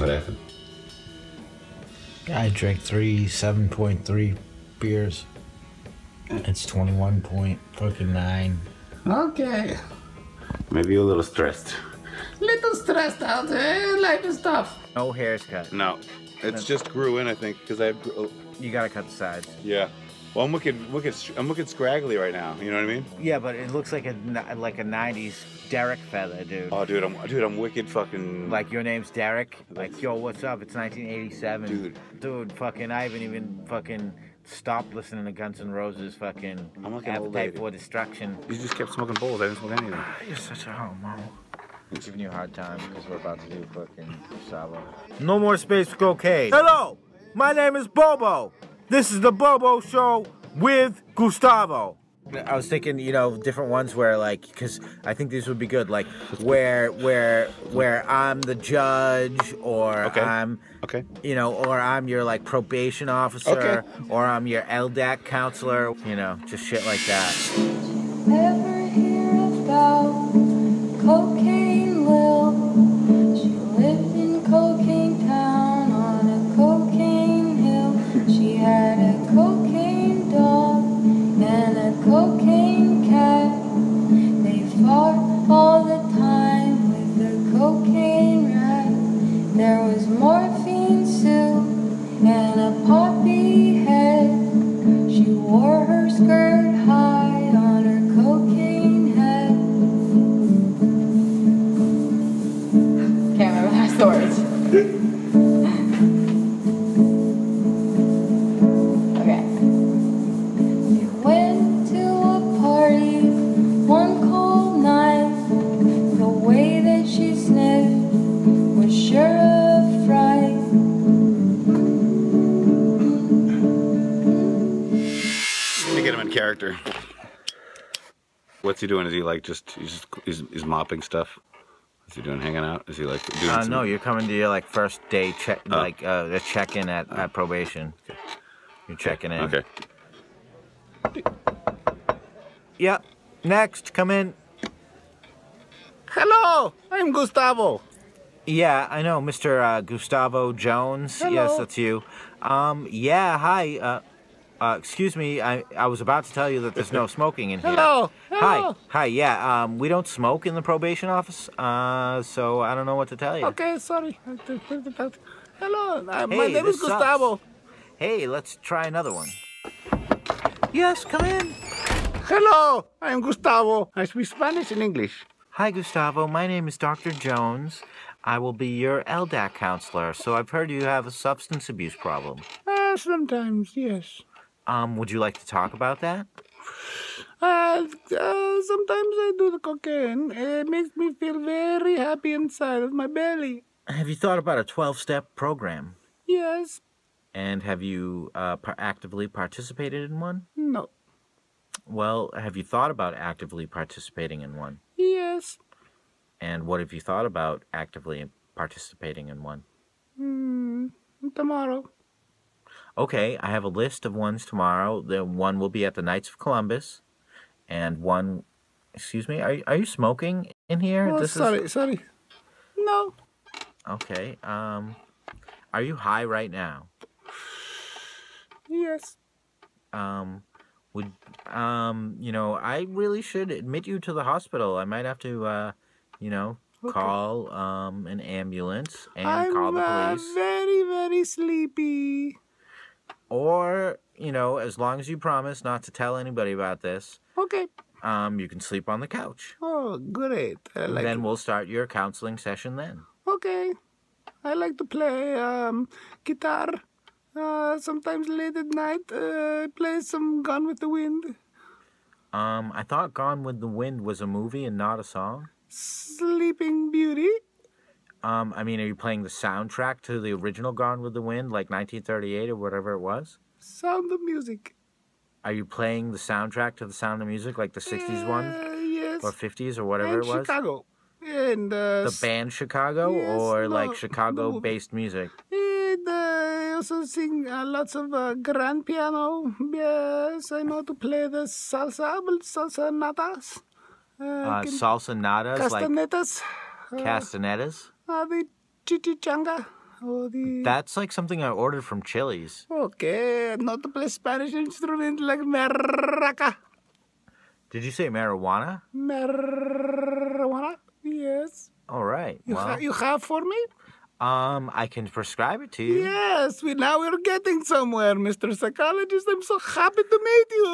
What happened? I drank three seven point three beers. It's twenty one point fucking nine. Okay. Maybe you're a little stressed. Little stressed out, eh? Life is tough. No hair's cut. No. It's just grew in, I think, because I. Oh. You gotta cut the sides. Yeah. Well, I'm looking, wicked, I'm looking scraggly right now. You know what I mean? Yeah, but it looks like a like a '90s Derek feather, dude. Oh, dude, I'm, dude, I'm wicked fucking. Like your name's Derek. Like yo, what's up? It's 1987. Dude. Dude, fucking, I haven't even fucking stopped listening to Guns N' Roses. Fucking I'm looking an old Appetite lady. for Destruction. You just kept smoking bowls. I didn't smoke anything. You're such a homo. Giving you a hard time because we're about to do fucking Gustavo. No more space for cocaine. Hello, my name is Bobo. This is the Bobo Show with Gustavo. I was thinking, you know, different ones where like, because I think these would be good, like where where where I'm the judge, or Okay. I'm, Okay. you know, or I'm your like probation officer, Okay. or I'm your LDAC counselor, you know, just shit like that. Skirt me get him in character. What's he doing? Is he like just he's just he's, he's mopping stuff? Is he doing hanging out? Is he like doing? Uh, some- no, you're coming to your like first day check, Oh. like uh, a check-in at, at probation. You're checking in. Okay. Yep. Next, come in. Hello, I'm Gustavo. Yeah, I know, Mr. Uh, Gustavo Jones. Yes, that's you. Um, yeah, hi. Uh, uh, excuse me. I, I was about to tell you that there's no smoking in here. Hello, Hi. hello. Hi. Yeah. Um, we don't smoke in the probation office. Uh, so I don't know what to tell you. Okay, sorry. Hello, uh, my name is this sucks. Gustavo. Hey, let's try another one. Yes, come in. Hello, I'm Gustavo. I speak Spanish and English. Hi, Gustavo. My name is Dr. Jones. I will be your LDAC counselor. So I've heard you have a substance abuse problem. Uh, sometimes, yes. Um, would you like to talk about that? Uh, uh, sometimes I do the cocaine. It makes me feel very happy inside of my belly. Have you thought about a 12 step program? Yes, And have you uh, actively participated in one? no, Well, have you thought about actively participating in one? yes. And what have you thought about actively participating in one? Hmm, tomorrow. Okay, I have a list of ones tomorrow. The one will be at the Knights of Columbus, and one. Excuse me, are are you smoking in here? Oh, This sorry, sorry. No, Okay. Um, are you high right now? yes. Um, would um, you know, I really should admit you to the hospital. I might have to, uh, you know, Okay. call um an ambulance and I'm call the police. uh, police, very, very sleepy. Or you know, as long as you promise not to tell anybody about this, Okay. um, you can sleep on the couch. Oh, great. I like then it. we'll start your counseling session then. Okay. I like to play um, guitar. Uh, sometimes late at night, uh, play some Gone with the Wind. Um, I thought Gone with the Wind was a movie and not a song. Sleeping Beauty. Um, I mean, are you playing the soundtrack to the original Gone with the Wind, like 1938 or whatever it was? Sound of Music. Are you playing the soundtrack to the Sound of Music, like the 60s one Uh, yes. or 50s or whatever and it was? Chicago. And uh, The band Chicago Yes, or no, like Chicago movie. based music? And uh, I also sing uh, lots of uh, grand piano. Yes, I know to play the salsa, salsa natas. Uh, Uh, salsa nadas, like castanetas. uh, chichichanga. Oh, the... That's like something I ordered from Chili's. Okay, not to play Spanish instrument like maraca. Did you say marijuana? Marijuana? Yes. All right. You, Well, ha- you have for me? Um, I can prescribe it to you. Yes, we now we're getting somewhere, Mr. Psychologist. I'm so happy to meet you.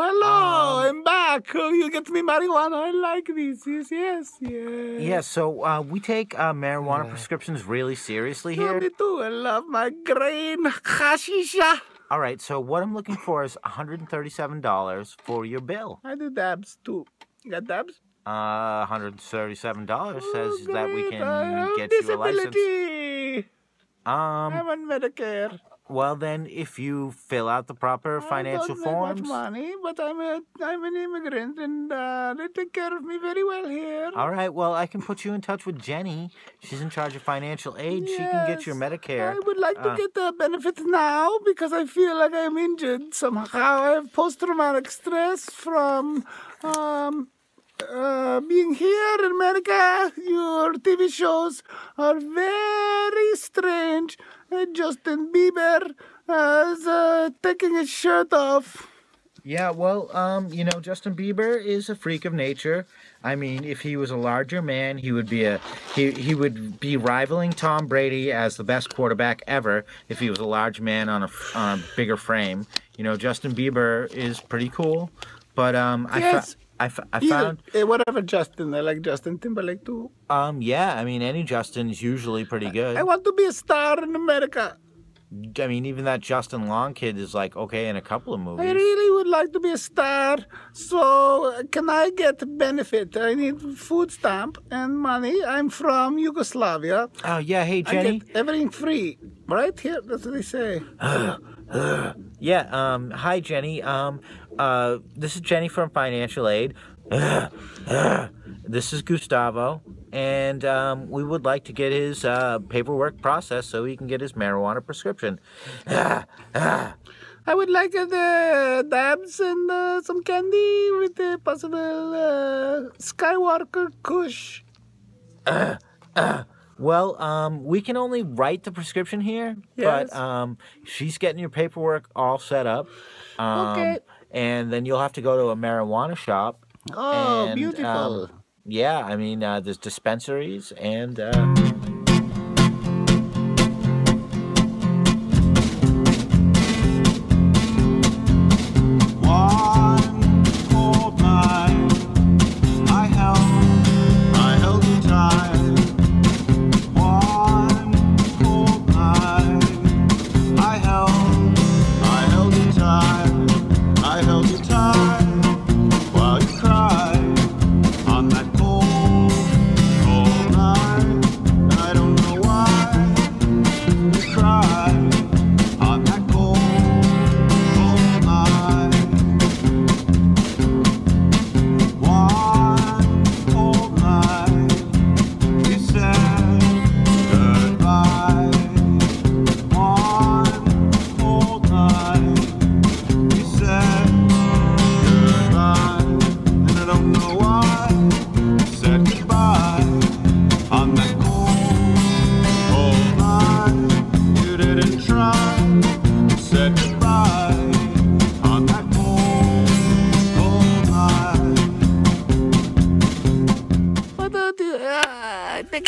Hello, Um, I'm back. Oh, you get me marijuana. I like this. Yes, yes, yes. Yeah, so uh, we take uh, marijuana prescriptions really seriously Yeah, here. me too. I love my green hashisha. All right, so what I'm looking for is $137 for your bill. I do dabs too. You got dabs? Uh, $137 says that we can get you a license. Um, I'm on Medicare. well then, if you fill out the proper financial I don't forms. much money, but I'm a I'm an immigrant, and uh, they take care of me very well here. All right, well, I can put you in touch with Jenny. She's in charge of financial aid. She can get your Yes, Medicare. I would like to Uh, get the benefits now because I feel like I'm injured somehow. I have post-traumatic stress from um, uh, being here in America. Your TV shows are very strange. Uh, Justin Bieber uh, is uh, taking his shirt off. Yeah, well, um, you know, Justin Bieber is a freak of nature. I mean, if he was a larger man, he would be a he he would be rivaling Tom Brady as the best quarterback ever if he was a large man on a on a bigger frame. You know, Justin Bieber is pretty cool, but um, I Yes. I, Either, found eh, whatever Justin, I like Justin Timberlake too. um yeah, I mean any Justin is usually pretty good. I want to be a star in America. I mean even that Justin Long kid is like okay in a couple of movies. I really would like to be a star. So, uh, can I get benefit? I need food stamp and money. I'm from Yugoslavia. Oh yeah, hey I Jenny. get everything free. Right here, that's what they say. Yeah, um, hi Jenny. Um, uh, this is Jenny from Financial Aid. this is Gustavo, and um, we would like to get his uh, paperwork processed so he can get his marijuana prescription. I would like uh, the dabs and uh, some candy with the possible uh, Skywalker Kush. Well, um, we can only write the prescription here, Yes. but um, she's getting your paperwork all set up. Um, Okay. And then you'll have to go to a marijuana shop. Oh, and, beautiful. um, yeah, I mean, uh, there's dispensaries and. Uh,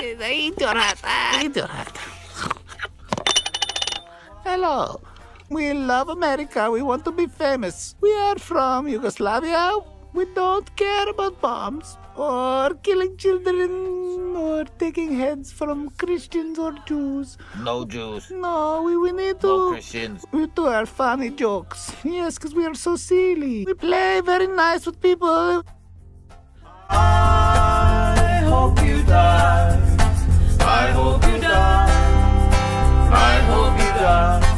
eat your heart. Hello. We love America. We want to be famous. We are from Yugoslavia. We don't care about bombs or killing children or taking heads from Christians or Jews. no Jews, No, we, we need to. no Christians. We do our funny jokes. Yes, because we are so silly. We play very nice with people. I hope you die. I hope you die. I hope you die.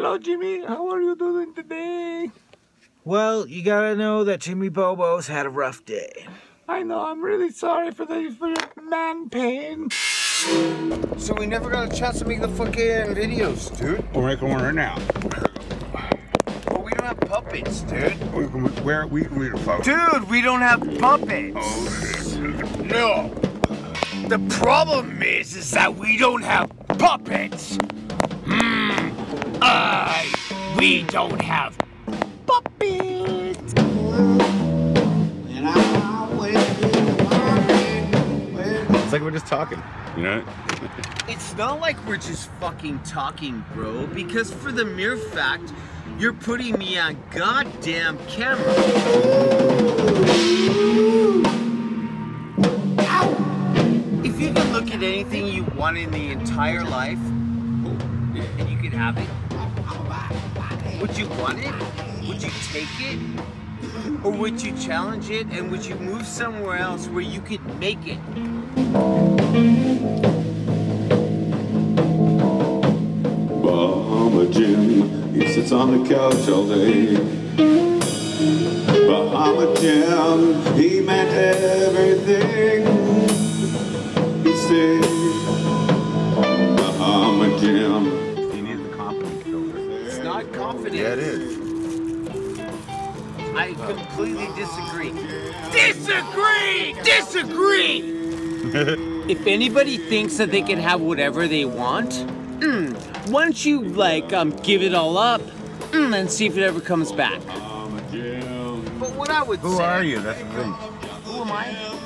Hello, Jimmy. How are you doing today? Well, you gotta know that Jimmy Bobo's had a rough day. I know. I'm really sorry for the for your man pain. So we never got a chance to make the fucking videos, dude. We're making one right now. But we don't have puppets, dude. We can, where we can read a photo. Dude, we don't have puppets. Oh, no. The problem is, is that we don't have puppets. We don't have puppets. It's like we're just talking. You know? It's not like we're just fucking talking, bro, because for the mere fact you're putting me on goddamn camera. If you could look at anything you want in the entire life and you could have it, would you want it? Would you take it? Or would you challenge it and would you move somewhere else where you could make it? Bahama Jim, he sits on the couch all day. Bahama Jim, he meant everything. He stayed. Bahama Jim. Not confident. Yeah, it is. I completely disagree. Disagree! Disagree! if anybody thinks that they can have whatever they want, mm, why don't you like um give it all up mm, and see if it ever comes back? Bahama Jim. But what I would Who say, are you? That's the thing. Who am I?